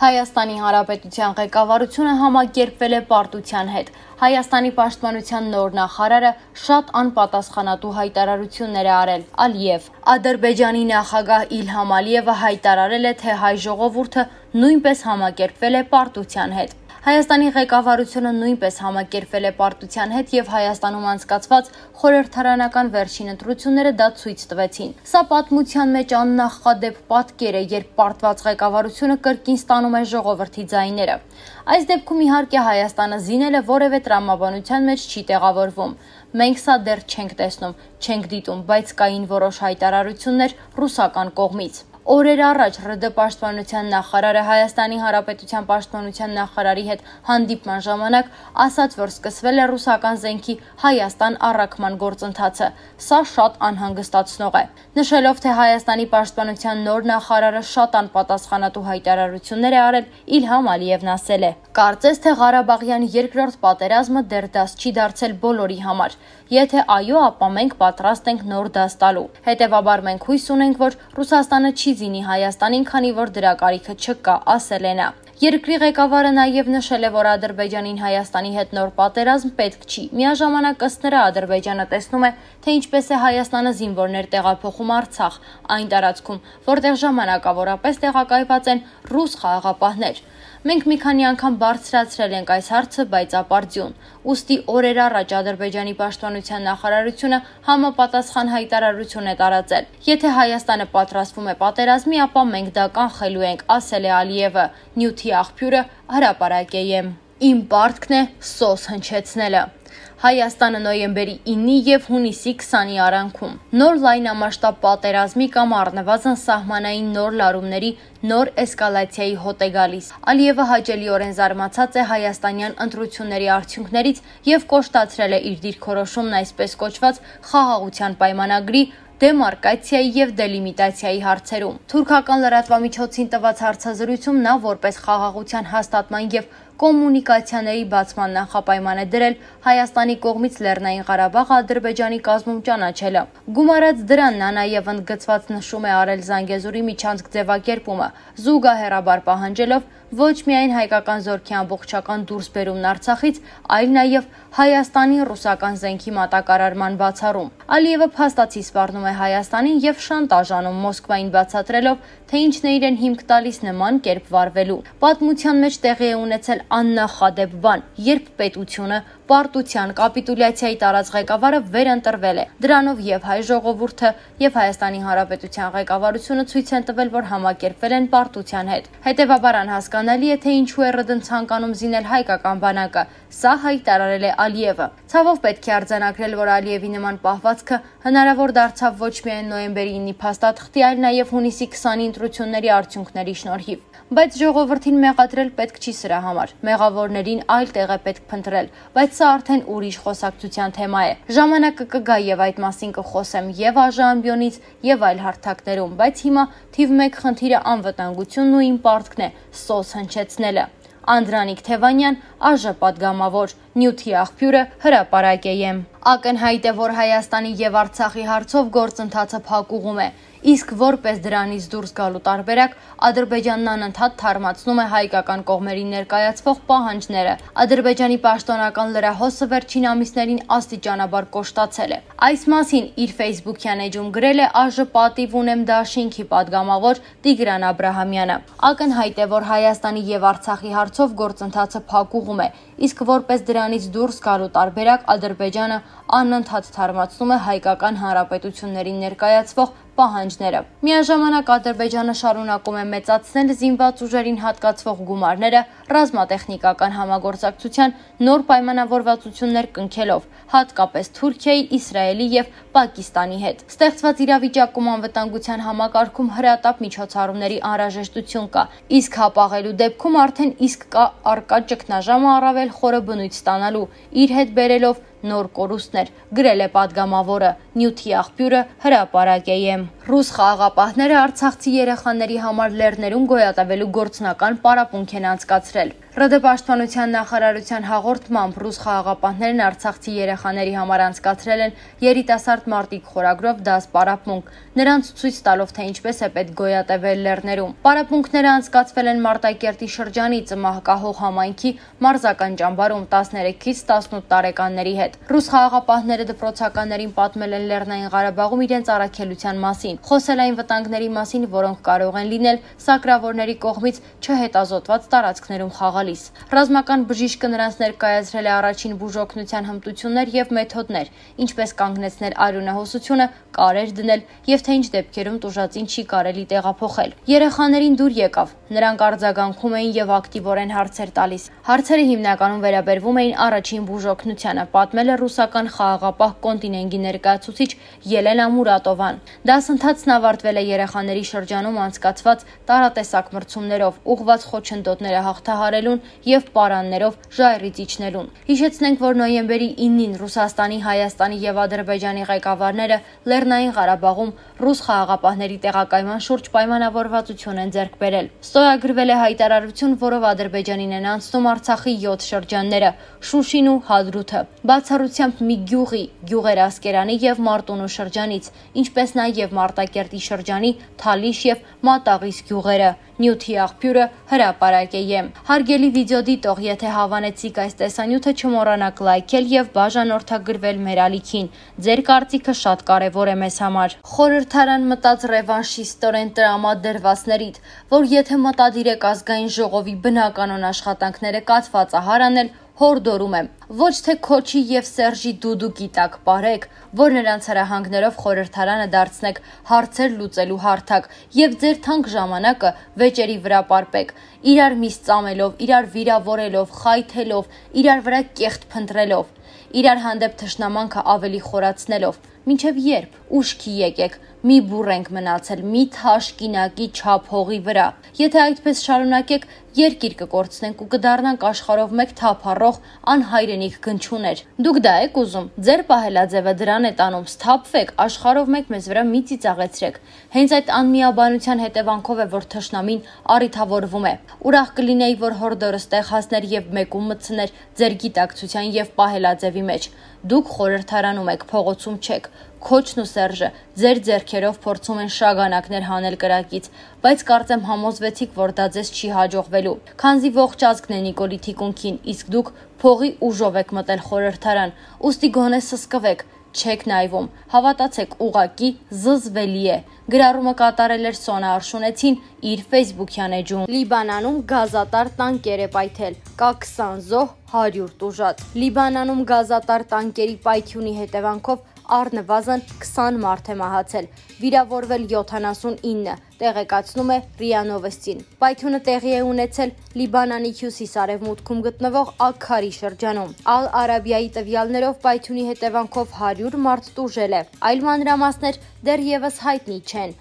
Հայաստանի Հանրապետության ղեկավարությունը համակերպվել է պարտության հետ։ Հայաստանի պաշտպանության նոր նախարարը շատ անպատասխանատու հայտարարություններ է արել։ Ալիև. Ադրբեջանի նախագահ Իլհամ Ալիևը հայտարարել է, թե հայ ժողովուրդը նույնպես համակերպվել է պարտության հետ։ Հայաստանի ղեկավարությունը նույնպես համակերպվել է պարտության հետ եւ Հայաստանում անցկացված խորհրդարանական վերջին ընտրությունները դա ցույց տվեցին։ Սա պատմության մեջ աննախադեպ պատկեր է, երբ պարտված ղեկավարությունը կրկին ստանում է ժողովրդի ձայները։ Այս դեպքում իհարկե Հայաստանը զինելը որևէ տրամաբանության մեջ չի տեղավորվում։ Մենք սա դեռ չենք տեսնում, չենք դիտում, բայց կային որոշ հայտարարություններ ռուսական կողմից։ Օրեր առաջ ՌԴ պաշտպանության նախարարը Հայաստանի Հանրապետության պաշտպանության նախարարի հետ հանդիպման ժամանակ ասաց, որ սկսվել է ռուսական զենքի Հայաստան առաքման գործընթացը։ Սա շատ անհանգստացնող է։ Նշելով, թե Հայաստանի պաշտպանության նոր նախարարը շատ անպատասխանատու հայտարարություններ է արել, Իլհամ Ալիևն ասել է. Կարծես թե Ղարաբաղյան երկրորդ պատերազմը դեռ դաս չի դարձել բոլորի համար։ Եթե այո, ապա մենք պատրաստ ենք նոր դաս տալու։ Հետևաբար մենք հույս ունենք, որ Ռուսաստանը չի զինի Հայաստանին, քանի որ դրա կարիքը չկա, ասել է նա։ Երկրի ղեկավարը նաև նշել է, որ Ադրբեջանին Հայաստանի հետ նոր պատերազմ պետք չի։ Միաժամանակ ըստ նրա Ադրբեջանը տեսնում է, թե ինչպես է Հայաստանը զինվորներ տեղափոխում Արցախ, այն տարածքում, որտեղ ժամանակավորապես տեղակայված են ռուս խաղաղապահներ։ Մենք մի քանի անգամ բարձրացրել ենք այս հարցը, բայց ապարդյուն։ Ոստի օրեր առաջ Ադրբեջանի պաշտպանության նախարարությունը համապատասխան հայտարարություն է տարածել։ Եթե Հայաստանը պատրաստվում է պատերազմի, ապա մենք դա կանխելու ենք, ասել է Ալիևը։ Նյութի աղբյուրը հրապարակեյեմ։ Իմ պարտքն է սոս հնչեցնելը։ Հայաստանը նոյեմբերի 9-ի եւ հունիսի 20-ի արանքում նոր լայնամասշտաբ պատերազմի կամ առնվազն սահմանային նոր լարումների նոր էսկալացիայի հոտ է գալիս։ Ալիևը հաճելիորեն զարմացած է հայաստանյան ընտրությունների արդյունքներից եւ կոշտացրել է իր դիրքորոշումն այսպես կոչված խաղաղության պայմանագրի դեմարկացիայի եւ դելիմիտացիայի հարցերում։ Թուրքական լրատվամիջոցին տված հարցազրույցում նա որպես խաղաղության հաստատման եւ կոմունիկացիաների բացման նախապայման է դրել Հայաստանի կողմից Լեռնային Ղարաբաղը Ադրբեջանի կազմում ճանաչելը։ Գումարած դրան նա նաև ընդգծված նշում է արել Զանգեզուրի միջանցք ձևակերպումը, զուգահեռաբար պահանջելով ոչ միայն հայկական զորքի ամբողջական դուրսբերումն Արցախից, այլ նաև Հայաստանի ռուսական զենքի մատակարարման բացառում։ Ալիևը փաստացի սպառնում է Հայաստանին եւ շանտաժանում Մոսկվային բացատրելով, թե ինչն է իրեն հիմք տալիս նման կերպ վարվելու։ Պատմության մեջ տեղի է ունեցել աննախադեպ բան, երբ պետությունը պարտության կապիտուլյացիայի տարած ղեկավարը վերընտրվել է։ Դրանով եւ հայ ժողովուրդը եւ Հայաստանի Հանրապետության ղեկավարությունը ցույց են տվել, որ համակերպվել են պարտության հետ։ Հետևաբար անհասկանալի է, թե ինչու է ՌԴ-ն ցանկանում զինել հայկական բանակը։ Սա հայտարարել է Ալիևը։ Ցավով պետք է արձանագրել, որ Ալիևի նման պահվածքը հնարավոր դարձավ ոչ միայն նոյեմբերի 9-ի փաստաթղթի, այլ նաև հունիսի 20-ի ընտրությունների արդյունքների շնորհիվ բայց ժողովրդին մեղադրել պետք չի սրա համար։ Մեղավորներին այլ տեղ է պետք փնտրել, բայց սա արդեն ուրիշ խոսակցության թեմա է։ Ժամանակը կգա եւ այդ մասին կխոսեմ եւ ԱԺ ամբիոնից եւ այլ հարթակներում, բայց հիմա թիվ 1 խնդիրը անվտանգությունն ու իմ պարտքն է՝ սոս դուրս հնչեցնելը։ Անդրանիկ Թևանյան, արժե պատգամավոր, նյութի աղբյուրը հրապարակ եմ։ Ակնհայտ է, որ Հայաստանի եւ Արցախի հարցով գործընթացը փակուղում է, իսկ որպես դրանից դուրս գալու տարբերակ Ադրբեջանն անընդհատ թարմացնում է հայկական կողմերի ներկայացվող պահանջները։ Ադրբեջանի պաշտոնական լրահոսը վերջին ամիսներին աստիճանաբար կոշտացել է։ Այս մասին իր Facebook-յան էջում գրել է «Աժը պատիվ ունեմ Դաշինքի» падգամավոր Տիգրան Աբրահամյանը։ Ակնհայտ է, որ Հայաստանի եւ Արցախի հարցով գործընթացը փակուղում է, իսկ որպես դրանից դուրս գալու տարբերակ Ադրբեջանը անընդհատ թարմացնում է հայկական հանրապետություններին ներկայացվող պահանջները։ Միաժամանակ Ադրբեջանը շարունակում է մեծացնել զինված ուժերին հատկացվող գումարները ռազմատեխնիկական համագործակցության նոր պայմանավորվածություններ կնքելով, հատկապես Թուրքիայի, Իսրայելի եւ Պակիստանի հետ։ Ստեղծված իրավիճակում անվտանգության համակարգում հրատապ միջոցառումների անհրաժեշտություն կա, իսկ հապաղելու դեպքում արդեն իսկ կա արկա ճգնաժամը առավել խորը բնույթ ստանալու, իր հետ բերելով նոր կորուստներ, գրել է падգամավորը։ Նյութի աղբյուրը հրապարակեյեմ։ Ռուս խաղաղապահները Արցախցի երեխաների համար լեռներում գոյատևելու գործնական պարապմունք են անցկացրել։ ՌԴ պաշտպանության նախարարության հաղորդմամբ ռուս խաղաղապահներն Արցախցի երեխաների համար անցկացրել են երիտասարդ մարտիկ խորագրով դաս պարապմունք, նրանց ցույց տալով թե ինչպես է պետք գոյատևել լեռներում։ Պարապմունքները անցկացվել են Մարտակերտի շրջանի Ծմահկահող համայնքի մարզական ճամբարում 13-ից 18 տարեկանների հետ։ Ռուս խաղաղապահները դպրոցականներին պատմել են Լեռնային Ղարաբաղում իրենց առաքելության մասին, խոսել այն վտանգների մասին, որոնք կարող են լինել սակրավորների կողմից չհետազոտված տարածքներում խաղալ գալիս։ Ռազմական բժիշկը նրանց ներկայացրել է առաջին բուժօգնության հմտություններ եւ մեթոդներ, ինչպես կանգնեցնել արյունահոսությունը, կարեր դնել եւ թե ինչ դեպքերում տուժածին չի կարելի տեղափոխել։ Երեխաներին դուր եկավ։ Նրանք արձագանքում էին եւ ակտիվորեն հարցեր տալիս։ Հարցերը հիմնականում վերաբերվում էին առաջին բուժօգնությանը, պատմել է ռուսական խաղաղապահ կոնտինենգի ներկայացուցիչ Ելենա Մուրատովան։ Դասընթացն ավարտվել է երեխաների շրջանում անցկացված տարատեսակ մրցումներով, ուղված խոչընդոտները հաղթահարելու ստեղծելուն եւ պարաններով ժայռից իջնելուն։ Հիշեցնենք, որ նոյեմբերի 9-ին Ռուսաստանի, Հայաստանի եւ Ադրբեջանի ղեկավարները Լեռնային Ղարաբաղում ռուս խաղաղապահների տեղակայման շուրջ պայմանավորվածություն են ձեռք բերել։ Ստոյագրվել է հայտարարություն, որով Ադրբեջանին են անցնում Արցախի 7 շրջանները՝ Շուշին ու Հադրութը, բացառությամբ մի գյուղի, Գյուղեր Ասկերանի եւ Մարտունու շրջանից, ինչպես նաեւ Մարտակերտի շրջանի Թալիշ եւ Մատաղիս գյուղերը։ Նյութի աղբյուրը հրապարակ է եմ։ Հարգելի վիդեո դիտող, եթե հավանեցիք այս տեսանյութը, չմոռանաք լայքել եւ բաժանորդագրվել մեր ալիքին։ Ձեր կարծիքը շատ կարեւոր է մեզ համար։ Խորհրդարան մտած ռևանշիստորեն տրամադրվածներից, որ եթե մտադիր եք ազգային ժողովի բնականon աշխատանքները կաթվածահար անել, հորդորում եմ ոչ թե Քոչի եւ Սերժի դուդուկի տակ բարեք, որ նրանց հրահանգներով խորհրդարանը դարձնեք հարցեր լուծելու հարթակ եւ ձեր թանկ ժամանակը վեճերի վրա պարպեք, իրար միս ծամելով, իրար վիրավորելով, խայթելով, իրար վրա կեղտ փնտրելով, իրար հանդեպ թշնամանքը ավելի խորացնելով, ինչև երբ ուշքի եկեք մի բուռ ենք մնացել մի թաշկինակի չափ հողի վրա։ Եթե այդպես շարունակեք, երկիր կկորցնենք ու կդառնանք աշխարհով մեկ թափառող անհայրենիք գնչուներ։ Դուք դա եք ուզում։ Ձեր պահելաձևը դրան է տանում, սթափվեք, աշխարհով մեկ մեզ վրա մի ծիծաղեցրեք։ Հենց այդ անմիաբանության հետևանքով է, որ թշնամին առիթավորվում է։ Ուրախ կլինեի, որ հորդորը ստեղ հասներ եւ մեկում մտցներ ձեր գիտակցության եւ պահելաձևի մեջ։ Դուք խորհրդարանում եք, փողոցում չեք։ Քոչն ու Սերժը ձեր ձեռքերով փորձում են շագանակներ հանել կրակից, բայց կարծեմ համոզվեցիք, որ դա ձեզ չի հաջողվելու։ Քանզի ողջ ազգն է Նիկոլի թիկունքին, իսկ դուք փողի ուժով եք մտել խորհրդարան, ուստի գոնե սսկվեք, չեք նայվում։ Հավատացեք, ուղակի զզվելի է։ Գրառումը կատարել էր Սոնա Արշունեցին իր Facebook-յան էջում։ Լիբանանում գազատար տանկեր է պայթել։ Կա 20 զոհ, 100 տուժած։ Լիբանանում գազատար տանկերի պայթյունի հետևանքով առնվազն 20 մարդ է մահացել, վիրավորվել 79, տեղեկացնում է ՌԻԱ Նովոստին։ Պայթյունը տեղի է ունեցել Լիբանանի հյուսիս-արևմուտքում գտնվող Աքարի շրջանում։ Ալ Արաբիայի տվյալներով պայթյունի հետևանքով 100 մարդ տուժել է։ Այլ մանրամասներ դեռևս հայտնի չեն։